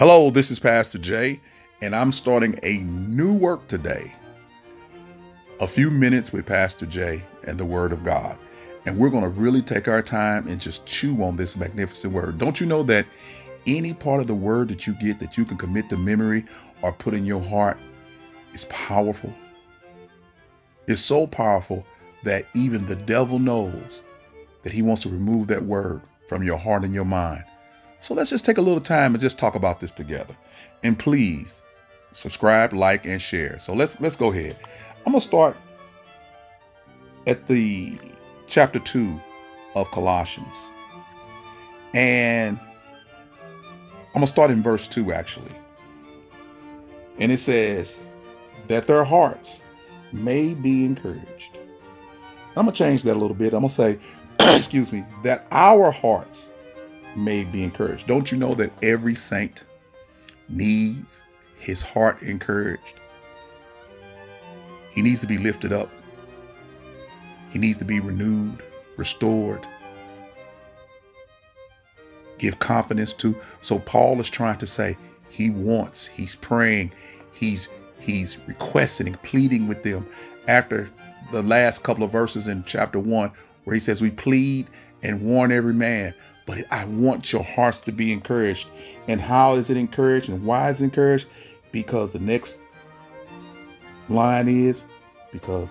Hello, this is Pastor Jay, and I'm starting a new work today. A few minutes with Pastor Jay and the Word of God. And we're going to really take our time and just chew on this magnificent word. Don't you know that any part of the word that you get that you can commit to memory or put in your heart is powerful? It's so powerful that even the devil knows that he wants to remove that word from your heart and your mind. So let's just take a little time and just talk about this together. And please subscribe, like, and share. So let's let's go ahead. I'm gonna start at the chapter two of Colossians. And I'm gonna start in verse two actually. And it says that their hearts may be encouraged. I'm gonna change that a little bit. I'm gonna say, excuse me, that our hearts may be encouraged. Don't you know that every saint needs his heart encouraged? He needs to be lifted up. He needs to be renewed, restored, give confidence to. So Paul is trying to say he wants, he's praying, he's he's requesting and pleading with them after the last couple of verses in chapter 1 where he says we plead and warn every man but I want your hearts to be encouraged. And how is it encouraged and why is it encouraged? Because the next line is because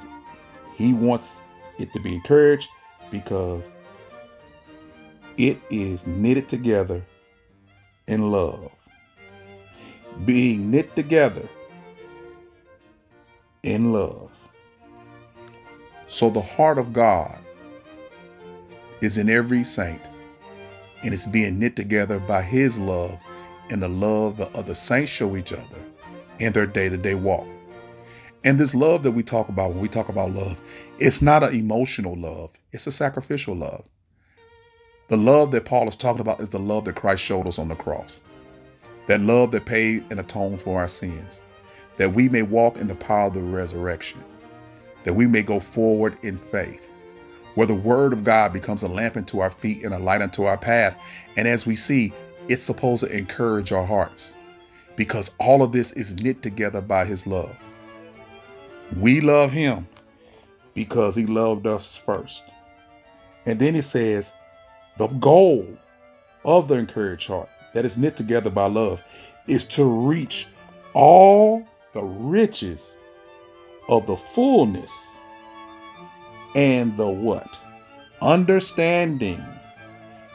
he wants it to be encouraged because it is knitted together in love. Being knit together in love. So the heart of God is in every saint and it's being knit together by his love and the love the other saints show each other in their day-to-day walk. And this love that we talk about when we talk about love, it's not an emotional love, it's a sacrificial love. The love that Paul is talking about is the love that Christ showed us on the cross. That love that paid and atoned for our sins. That we may walk in the power of the resurrection. That we may go forward in faith where the word of God becomes a lamp unto our feet and a light unto our path. And as we see, it's supposed to encourage our hearts because all of this is knit together by his love. We love him because he loved us first. And then it says, the goal of the encouraged heart that is knit together by love is to reach all the riches of the fullness and the what? Understanding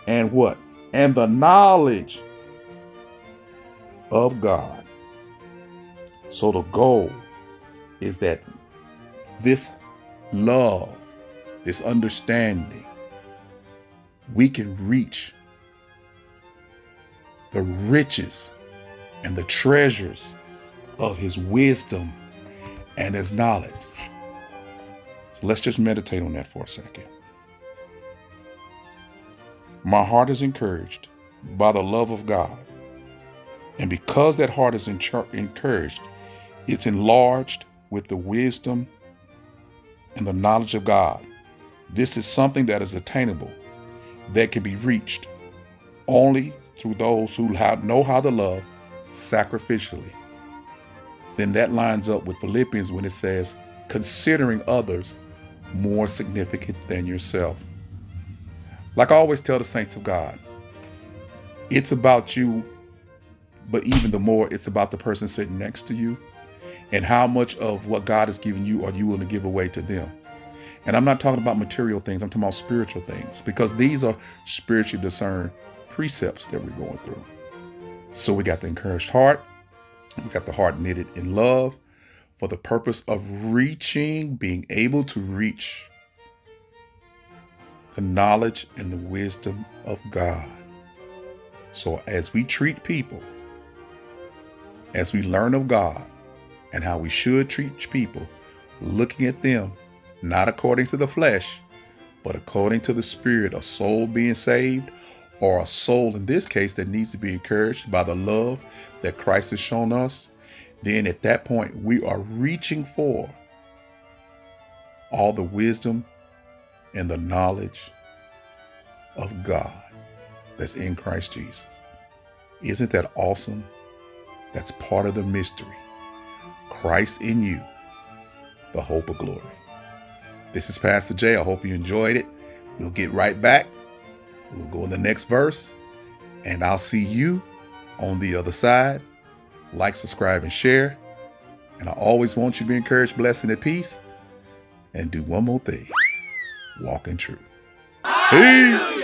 and what? And the knowledge of God. So the goal is that this love, this understanding, we can reach the riches and the treasures of his wisdom and his knowledge. So let's just meditate on that for a second. My heart is encouraged by the love of God. And because that heart is encouraged, it's enlarged with the wisdom and the knowledge of God. This is something that is attainable, that can be reached only through those who know how to love sacrificially. Then that lines up with Philippians when it says, considering others more significant than yourself. Like I always tell the saints of God, it's about you, but even the more, it's about the person sitting next to you and how much of what God has given you are you willing to give away to them. And I'm not talking about material things, I'm talking about spiritual things because these are spiritually discerned precepts that we're going through. So we got the encouraged heart, we got the heart knitted in love, for the purpose of reaching, being able to reach the knowledge and the wisdom of God. So as we treat people, as we learn of God and how we should treat people, looking at them not according to the flesh, but according to the spirit, a soul being saved, or a soul in this case that needs to be encouraged by the love that Christ has shown us, then at that point, we are reaching for all the wisdom and the knowledge of God that's in Christ Jesus. Isn't that awesome That's part of the mystery. Christ in you, the hope of glory. This is Pastor Jay. I hope you enjoyed it. We'll get right back. We'll go in the next verse, and I'll see you on the other side. Like, subscribe, and share. And I always want you to be encouraged, blessed, and at peace. And do one more thing walk in truth. Peace.